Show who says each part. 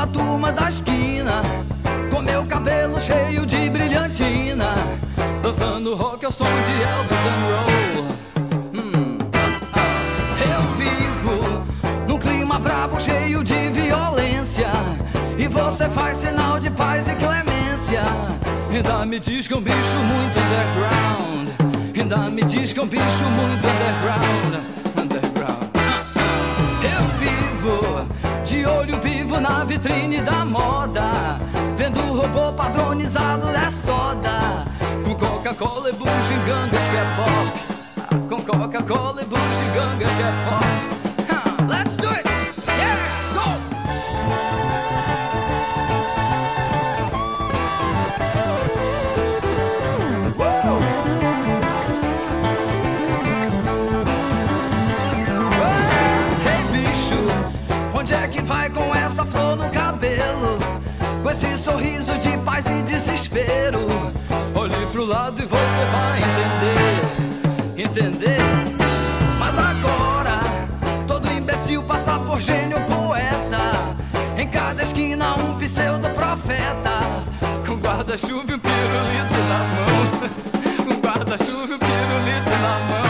Speaker 1: da turma da esquina, com meu cabelo cheio de brilhantina, dançando rock ao som de Elvis and Roll. Hum, ah. Eu vivo num clima brabo cheio de violência, e você faz sinal de paz e clemência. Ainda me diz que é um bicho muito underground. Ainda me diz que é um bicho muito. Underground. Na vitrine da moda. Vendo o robô padronizado da soda. Com Coca-Cola e bugigangas que é pop. Com Coca-Cola e bugigangas que é pop. Huh, Let's do it! Vai com essa flor no cabelo, com esse sorriso de paz e desespero. Olhe pro lado e você vai entender, entender. Mas agora, todo imbecil passa por gênio poeta. Em cada esquina, um pseudo profeta. Com guarda-chuva e um pirulito na mão. Com guarda-chuva e um pirulito na mão.